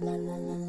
啦啦啦